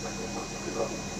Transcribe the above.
よかった。